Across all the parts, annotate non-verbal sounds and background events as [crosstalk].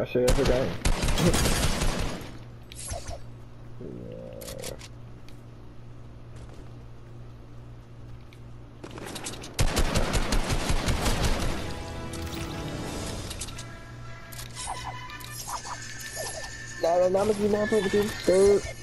I should have forgotten. Nah, nah, I'm gonna Third.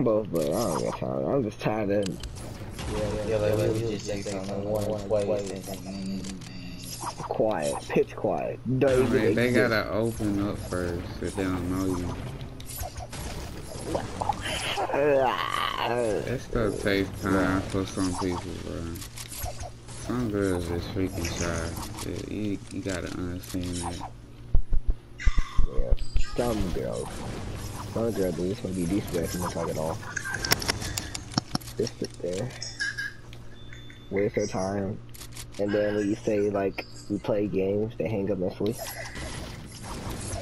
I'm both, but I don't got time. I'm just tired of Yeah, yeah, like, like, we just say something one way mm, mm, mm. quiet, pitch quiet. Don't I mean, they gotta open up first if they don't know you. [laughs] That stuff takes time for some people, bro. Some girls just freaking shy. Yeah, you, you gotta understand that. Yeah, some girls. Some girls they just want to be disrespectful and talk at all. Just sit there, waste their time, and then when you say like we play games, they hang up mentally.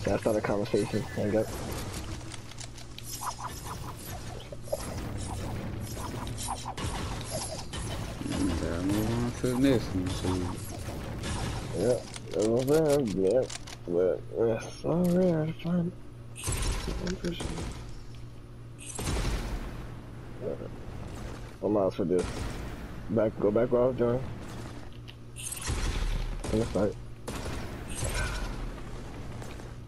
That's not a conversation. Hang up. Gotta move on to the one, so Yeah, what I'm saying. Yeah, but yeah, so rare to find one person. I'm out for this. Back, go back where I was doing. In the fight.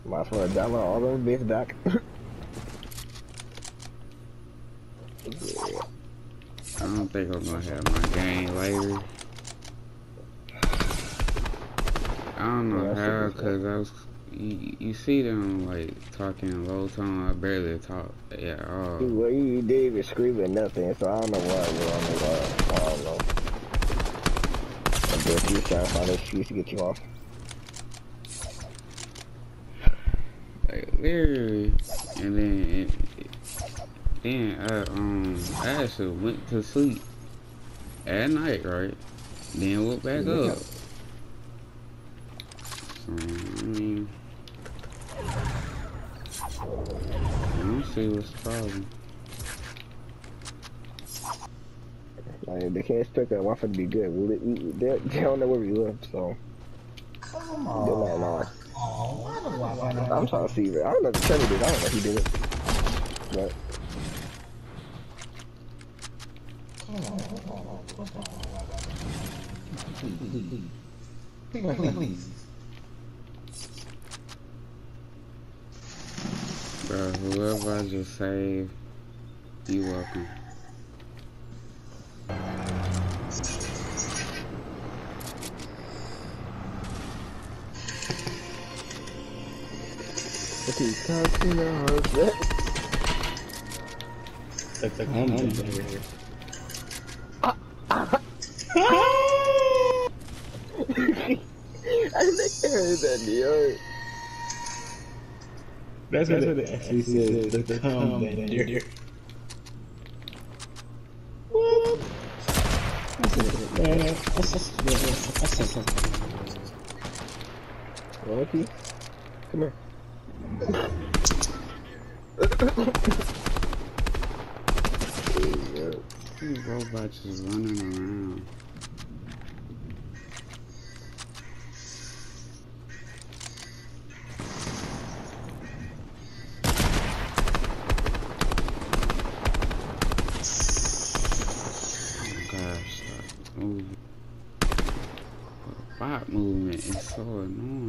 Might as well download all those bits back. [laughs] yeah. I don't think I'm gonna have my game later. I don't know Yeah, how, cause I was, you, you see them like talking low tone. I barely talk at all. Well, you didn't even scream at nothing, so I don't know why you're on the wire. I don't know. I guess you trying to find an excuse to get you off. Like literally, and then it, then I um I actually went to sleep at night, right? Then woke back Yeah. up. See what's the problem. Like, they can't expect that Wi-Fi to be good. We, we, they, they don't know where we live, so Come they're on. not lying. Oh, why the Wi-Fi not- I'm trying to see. It. I don't know if Trevor did. I don't know if he did it. But Come on, come on, come on. Please, please, whoever I just saved, you welcome. if he's touching the house, I think I heard that, yo. That's, what it actually says. The cum bender. What? That's it. Man, that's just, that's just, Lucky, come here. These robots just running around. Oh gosh, stop moving. Bot movement is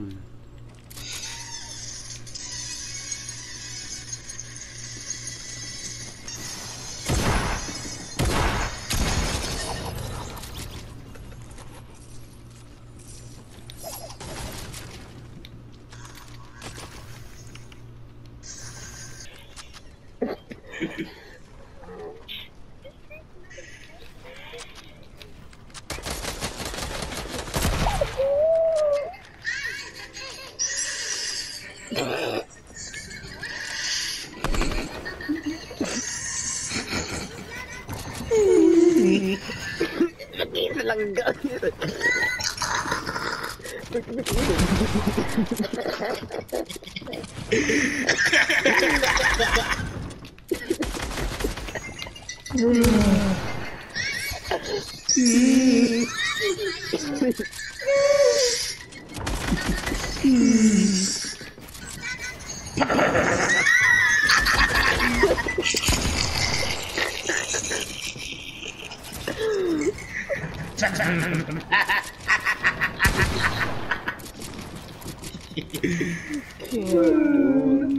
Ha ha ha!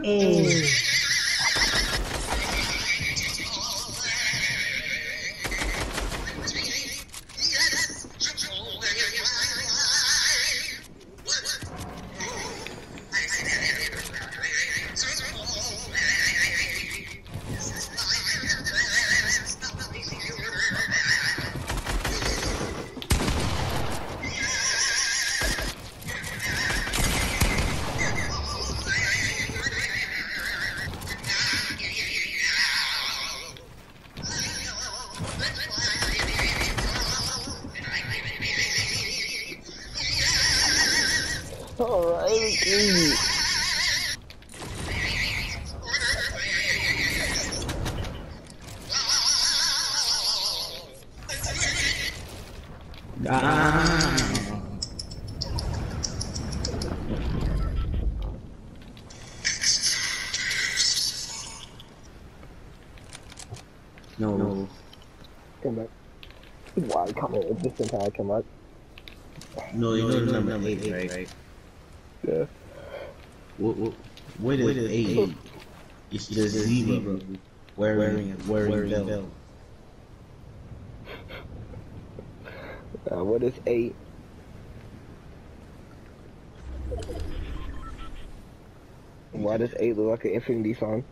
Oh. [laughs] Alright. Ah. No. no. Come back. Why come in? Just in time, come up. No, you know the number eight, right? Yeah. What, what, what is eight? It's the zebra wearing wearing, wearing belt. Uh, what is eight? Why does eight look like an Infinity song?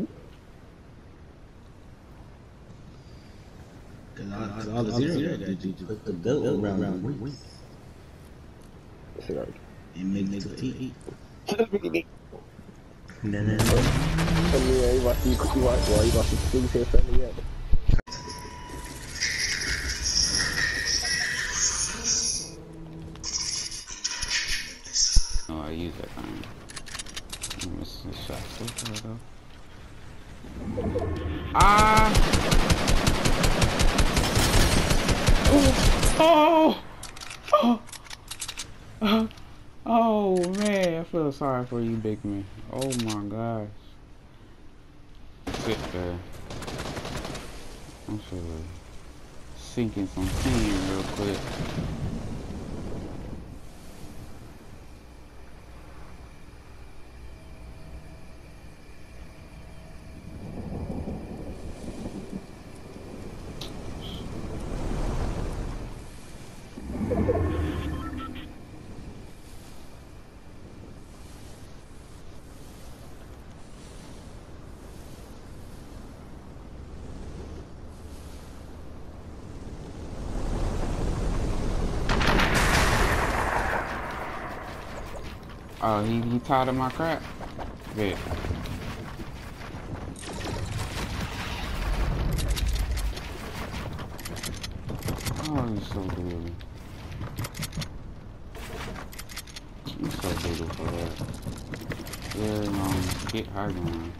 [laughs] Cause all the zeros did you put the belt around the waist Cigar. and make make the eight. No, no, no. Tell me, you watch you, you watch, you watch the sleeves here for me yet? Oh, I use that thing. I missed the shot so far though. Ah! Oh! Oh! Oh! Oh man, I feel sorry for you, big man. Oh my gosh. Sit there. I'm sure sinking some steam real quick. Oh, he, he tired of my crap? Good. Oh, he's so good. He's so beautiful. Yeah, um, get high on.